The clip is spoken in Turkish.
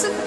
Artık